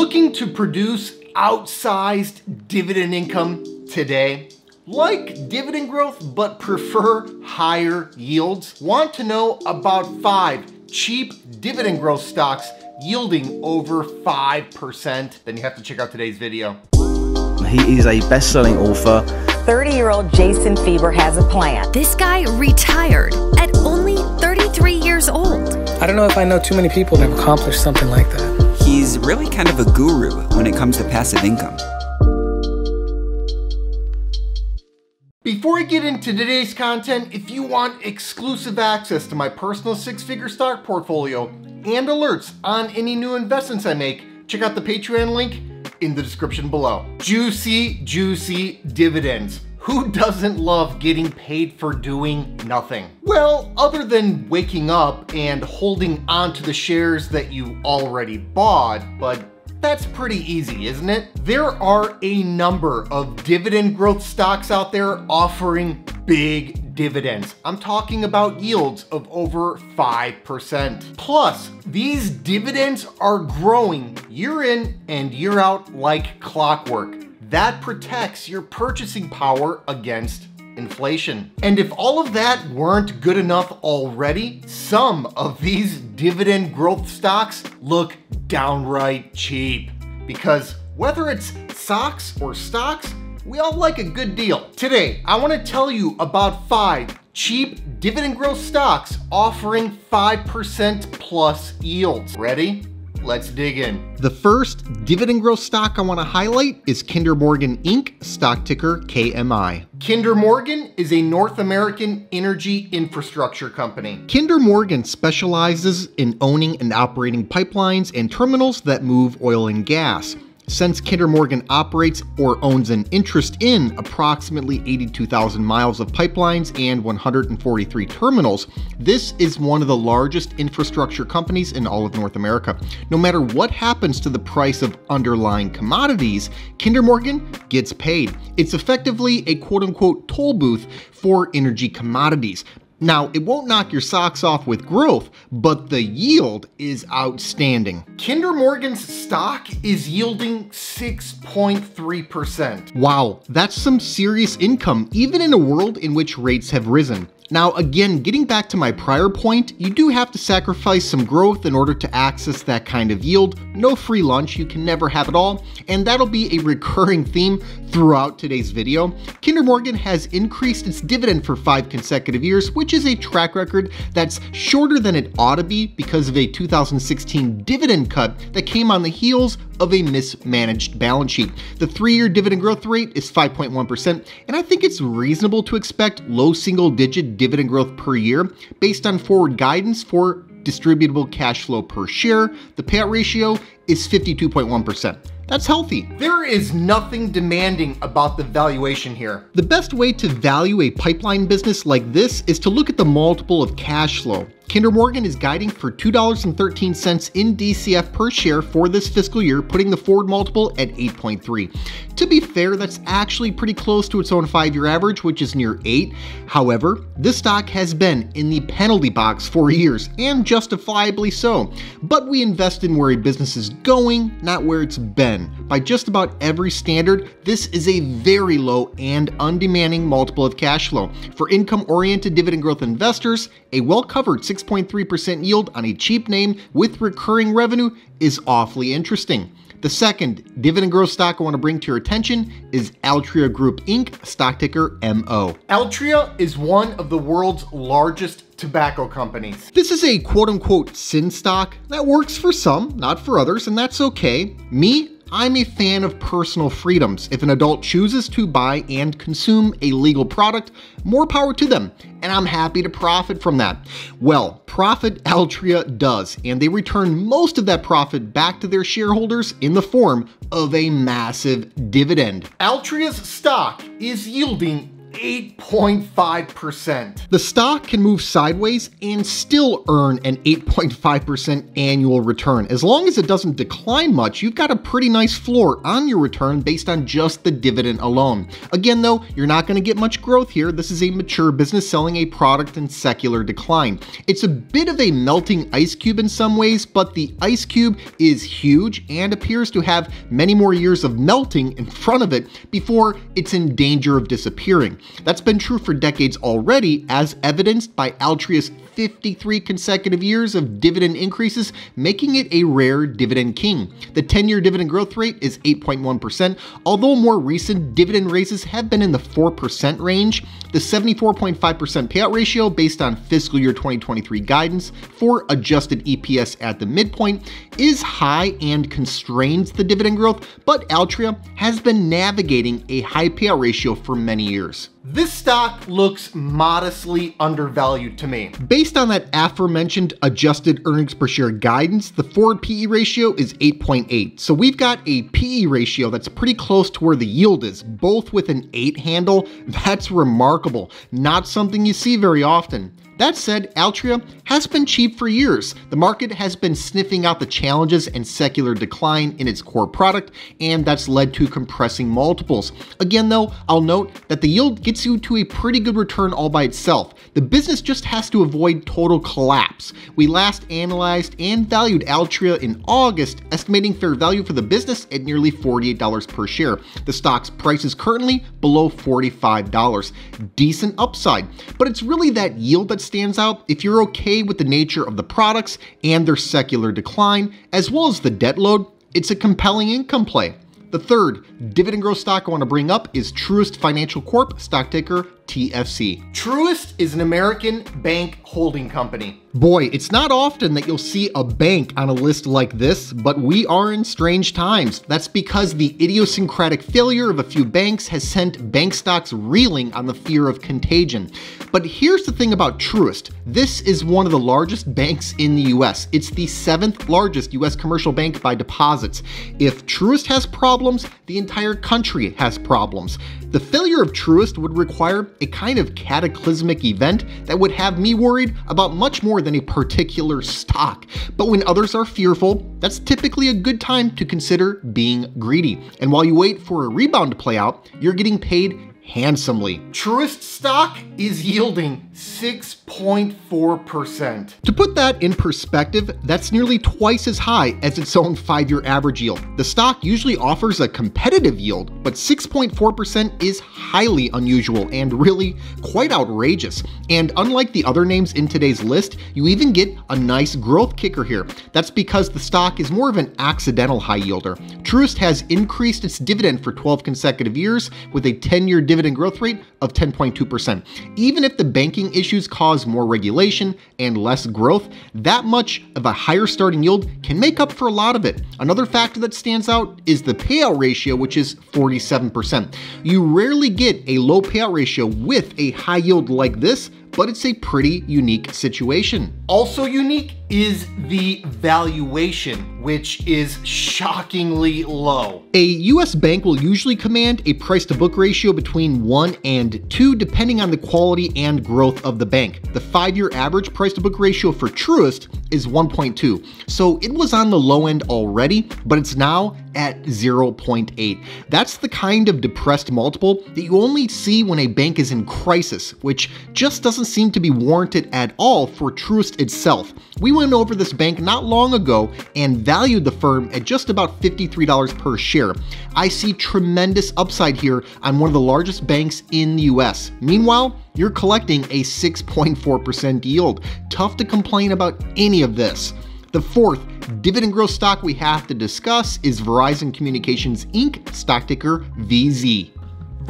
Looking to produce outsized dividend income today? Like dividend growth but prefer higher yields? Want to know about five cheap dividend growth stocks yielding over 5%? Then you have to check out today's video. He is a best-selling author. 30-year-old Jason Fieber has a plan. This guy retired at only 33 years old. I don't know if I know too many people that have accomplished something like that. He's really kind of a guru when it comes to passive income. Before I get into today's content, if you want exclusive access to my personal six-figure stock portfolio and alerts on any new investments I make, check out the Patreon link in the description below. Juicy, juicy dividends. Who doesn't love getting paid for doing nothing? Well, other than waking up and holding on to the shares that you already bought, but that's pretty easy, isn't it? There are a number of dividend growth stocks out there offering big dividends. I'm talking about yields of over 5%. Plus, these dividends are growing year in and year out like clockwork. That protects your purchasing power against inflation. And if all of that weren't good enough already, some of these dividend growth stocks look downright cheap. Because whether it's socks or stocks, we all like a good deal. Today, I wanna tell you about five cheap dividend growth stocks offering 5% plus yields. Ready? Let's dig in. The first dividend growth stock I want to highlight is Kinder Morgan Inc., stock ticker KMI. Kinder Morgan is a North American energy infrastructure company. Kinder Morgan specializes in owning and operating pipelines and terminals that move oil and gas. Since Kinder Morgan operates or owns an interest in approximately 82,000 miles of pipelines and 143 terminals, this is one of the largest infrastructure companies in all of North America. No matter what happens to the price of underlying commodities, Kinder Morgan gets paid. It's effectively a quote unquote toll booth for energy commodities. Now, it won't knock your socks off with growth, but the yield is outstanding. Kinder Morgan's stock is yielding 6.3%. Wow, that's some serious income, even in a world in which rates have risen. Now, again, getting back to my prior point, you do have to sacrifice some growth in order to access that kind of yield. No free lunch, you can never have it all, and that'll be a recurring theme throughout today's video. Kinder Morgan has increased its dividend for five consecutive years, which is a track record that's shorter than it ought to be because of a 2016 dividend cut that came on the heels of a mismanaged balance sheet. The three-year dividend growth rate is 5.1%, and I think it's reasonable to expect low single-digit dividend growth per year based on forward guidance for distributable cash flow per share. The payout ratio is 52.1%. That's healthy. There is nothing demanding about the valuation here. The best way to value a pipeline business like this is to look at the multiple of cash flow. Kinder Morgan is guiding for $2.13 in DCF per share for this fiscal year, putting the forward multiple at 8.3. To be fair, that's actually pretty close to its own five year average, which is near 8. However, this stock has been in the penalty box for years, and justifiably so. But we invest in where a business is going, not where it's been. By just about every standard, this is a very low and undemanding multiple of cash flow. For income oriented dividend growth investors, a well covered 6.3% yield on a cheap name with recurring revenue is awfully interesting. The second dividend growth stock I want to bring to your attention is Altria Group Inc., stock ticker MO. Altria is one of the world's largest tobacco companies. This is a quote unquote sin stock that works for some, not for others, and that's okay. Me, I'm a fan of personal freedoms. If an adult chooses to buy and consume a legal product, more power to them, and I'm happy to profit from that. Well, profit Altria does, and they return most of that profit back to their shareholders in the form of a massive dividend. Altria's stock is yielding 8.5%. The stock can move sideways and still earn an 8.5% annual return. As long as it doesn't decline much, you've got a pretty nice floor on your return based on just the dividend alone. Again, though, you're not going to get much growth here. This is a mature business selling a product in secular decline. It's a bit of a melting ice cube in some ways, but the ice cube is huge and appears to have many more years of melting in front of it before it's in danger of disappearing. That's been true for decades already, as evidenced by Altria's 53 consecutive years of dividend increases, making it a rare dividend king. The 10 year dividend growth rate is 8.1%, although more recent dividend raises have been in the 4% range. The 74.5% payout ratio, based on fiscal year 2023 guidance for adjusted EPS at the midpoint, is high and constrains the dividend growth, but Altria has been navigating a high payout ratio for many years. This stock looks modestly undervalued to me. Based on that aforementioned adjusted earnings per share guidance, the forward PE ratio is 8.8. So we've got a PE ratio that's pretty close to where the yield is, both with an 8 handle. That's remarkable, not something you see very often. That said, Altria has been cheap for years. The market has been sniffing out the challenges and secular decline in its core product, and that's led to compressing multiples. Again, though, I'll note that the yield gets you to a pretty good return all by itself. The business just has to avoid total collapse. We last analyzed and valued Altria in August, estimating fair value for the business at nearly $48 per share. The stock's price is currently below $45. Decent upside, but it's really that yield that's stands out if you're okay with the nature of the products and their secular decline, as well as the debt load, it's a compelling income play. The third dividend growth stock I want to bring up is Truist Financial Corp, stock ticker TFC. Truist is an American bank holding company. Boy, it's not often that you'll see a bank on a list like this, but we are in strange times. That's because the idiosyncratic failure of a few banks has sent bank stocks reeling on the fear of contagion. But here's the thing about Truist this is one of the largest banks in the US. It's the seventh largest US commercial bank by deposits. If Truist has problems, the entire country has problems. The failure of Truist would require a kind of cataclysmic event that would have me worried about much more than a particular stock. But when others are fearful, that's typically a good time to consider being greedy. And while you wait for a rebound to play out, you're getting paid handsomely. Truist stock is yielding 6.4%. To put that in perspective, that's nearly twice as high as its own five year average yield. The stock usually offers a competitive yield, but 6.4% is highly unusual and really quite outrageous. And unlike the other names in today's list, you even get a nice growth kicker here. That's because the stock is more of an accidental high yielder. Truist has increased its dividend for 12 consecutive years with a 10 year dividend dividend growth rate of 10.2%. Even if the banking issues cause more regulation and less growth, that much of a higher starting yield can make up for a lot of it. Another factor that stands out is the payout ratio, which is 47%. You rarely get a low payout ratio with a high yield like this, but it's a pretty unique situation. Also unique is the valuation, which is shockingly low. A US bank will usually command a price to book ratio between 1 and 2, depending on the quality and growth of the bank. The five year average price to book ratio for Truist is 1.2, so it was on the low end already, but it's now at 0.8. That's the kind of depressed multiple that you only see when a bank is in crisis, which just doesn't seem to be warranted at all for Truist itself. We went over this bank not long ago and valued the firm at just about $53 per share. I see tremendous upside here on one of the largest banks in the US. Meanwhile, you're collecting a 6.4% yield. Tough to complain about any of this. The fourth dividend growth stock we have to discuss is Verizon Communications Inc., stock ticker VZ.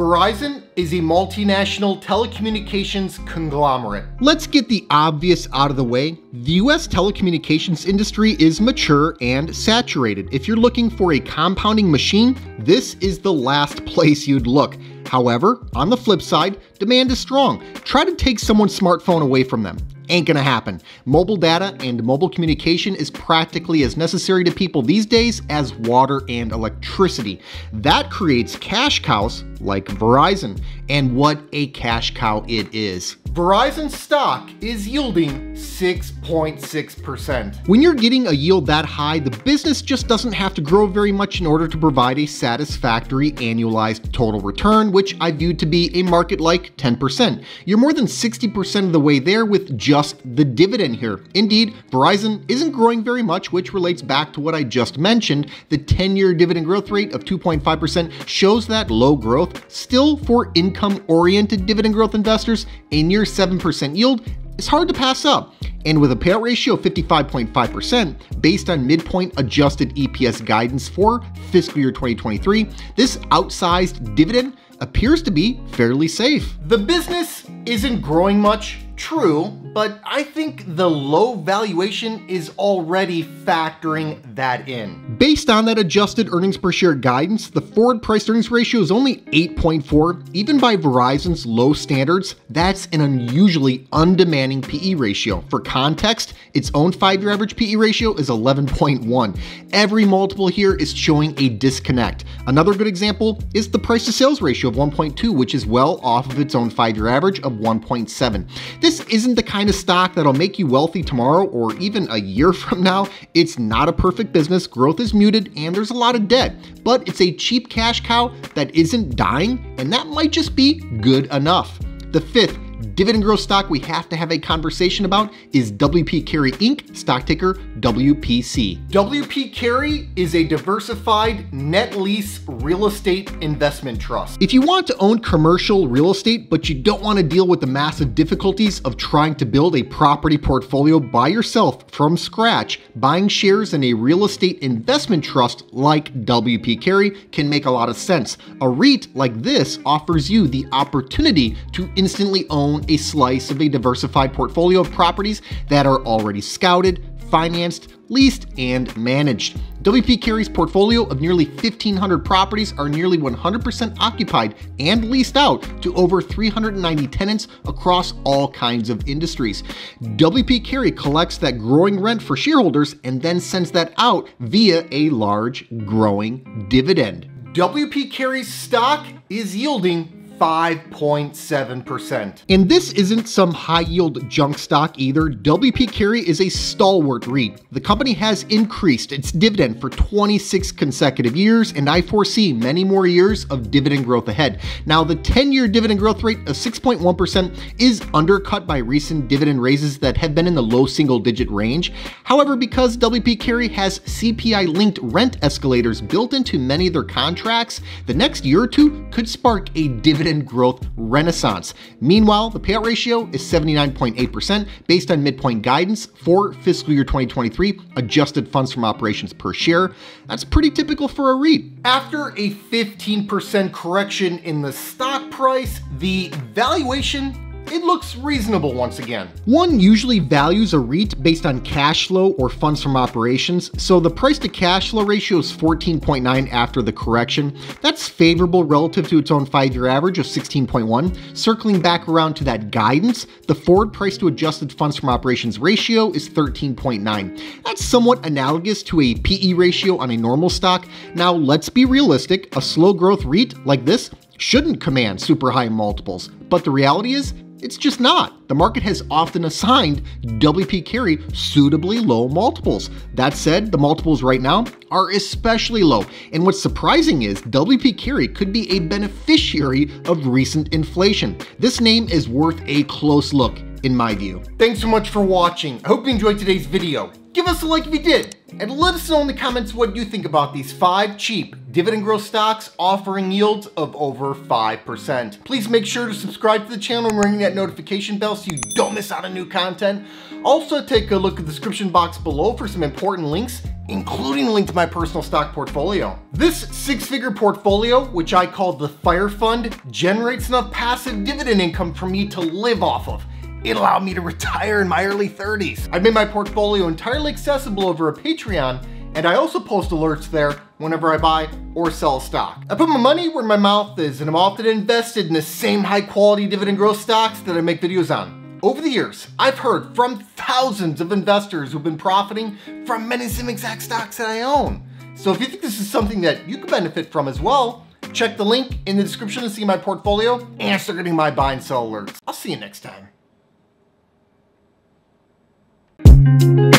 Verizon is a multinational telecommunications conglomerate. Let's get the obvious out of the way. The US telecommunications industry is mature and saturated. If you're looking for a compounding machine, this is the last place you'd look. However, on the flip side, demand is strong. Try to take someone's smartphone away from them Ain't gonna happen. Mobile data and mobile communication is practically as necessary to people these days as water and electricity. That creates cash cows like Verizon, and what a cash cow it is. Verizon stock is yielding 6.6%. When you're getting a yield that high, the business just doesn't have to grow very much in order to provide a satisfactory annualized total return, which I viewed to be a market like 10%. You're more than 60% of the way there with just the dividend here. Indeed, Verizon isn't growing very much, which relates back to what I just mentioned. The 10 year dividend growth rate of 2.5% shows that low growth. Still, for income oriented dividend growth investors, a near 7% yield is hard to pass up. And with a payout ratio of 55.5%, based on midpoint adjusted EPS guidance for fiscal year 2023, this outsized dividend appears to be fairly safe. The business isn't growing much, true, but I think the low valuation is already factoring that in. Based on that adjusted earnings per share guidance, the forward price earnings ratio is only 8.4. Even by Verizon's low standards, that's an unusually undemanding PE ratio. For context, its own five year average PE ratio is 11.1. Every multiple here is showing a disconnect. Another good example is the price to sales ratio of 1.2, which is well off of its own five year average of 1.7. This isn't the kind of stock that'll make you wealthy tomorrow or even a year from now. It's not a perfect business, growth is muted, and there's a lot of debt. But it's a cheap cash cow that isn't dying, and that might just be good enough. The fifth dividend growth stock we have to have a conversation about is WP Carey Inc., stock ticker WPC. WP Carey is a diversified net lease real estate investment trust. If you want to own commercial real estate, but you don't want to deal with the massive difficulties of trying to build a property portfolio by yourself from scratch, buying shares in a real estate investment trust like WP Carey can make a lot of sense. A REIT like this offers you the opportunity to instantly own a slice of a diversified portfolio of properties that are already scouted, financed, leased, and managed. WP Carey's portfolio of nearly 1,500 properties are nearly 100% occupied and leased out to over 390 tenants across all kinds of industries. WP Carey collects that growing rent for shareholders and then sends that out via a large growing dividend. WP Carey's stock is yielding 5.7%. And this isn't some high yield junk stock either. WP Carey is a stalwart REIT. The company has increased its dividend for 26 consecutive years, and I foresee many more years of dividend growth ahead. Now, the 10 year dividend growth rate of 6.1% is undercut by recent dividend raises that have been in the low single digit range. However, because WP Carey has CPI linked rent escalators built into many of their contracts, the next year or two could spark a dividend dividend growth renaissance. Meanwhile, the payout ratio is 79.8% based on midpoint guidance for fiscal year 2023 adjusted funds from operations per share. That's pretty typical for a REIT. After a 15% correction in the stock price, the valuation it looks reasonable once again. One usually values a REIT based on cash flow or funds from operations, so the price to cash flow ratio is 14.9 after the correction. That's favorable relative to its own five year average of 16.1. Circling back around to that guidance, the forward price to adjusted funds from operations ratio is 13.9. That's somewhat analogous to a PE ratio on a normal stock. Now, let's be realistic, a slow growth REIT like this shouldn't command super high multiples, but the reality is, it's just not. The market has often assigned WP Carey suitably low multiples. That said, the multiples right now are especially low. And what's surprising is WP Carey could be a beneficiary of recent inflation. This name is worth a close look in my view. Thanks so much for watching. I hope you enjoyed today's video. Give us a like if you did, and let us know in the comments what you think about these five cheap dividend growth stocks offering yields of over 5%. Please make sure to subscribe to the channel and ring that notification bell so you don't miss out on new content. Also take a look at the description box below for some important links including a link to my personal stock portfolio. This six-figure portfolio, which I call the Fire Fund, generates enough passive dividend income for me to live off of. It allowed me to retire in my early 30s. I've made my portfolio entirely accessible over a Patreon, and I also post alerts there whenever I buy or sell stock. I put my money where my mouth is, and I'm often invested in the same high quality dividend growth stocks that I make videos on. Over the years, I've heard from thousands of investors who've been profiting from many same exact stocks that I own. So if you think this is something that you could benefit from as well, check the link in the description to see my portfolio and start getting my buy and sell alerts. I'll see you next time. Thank you.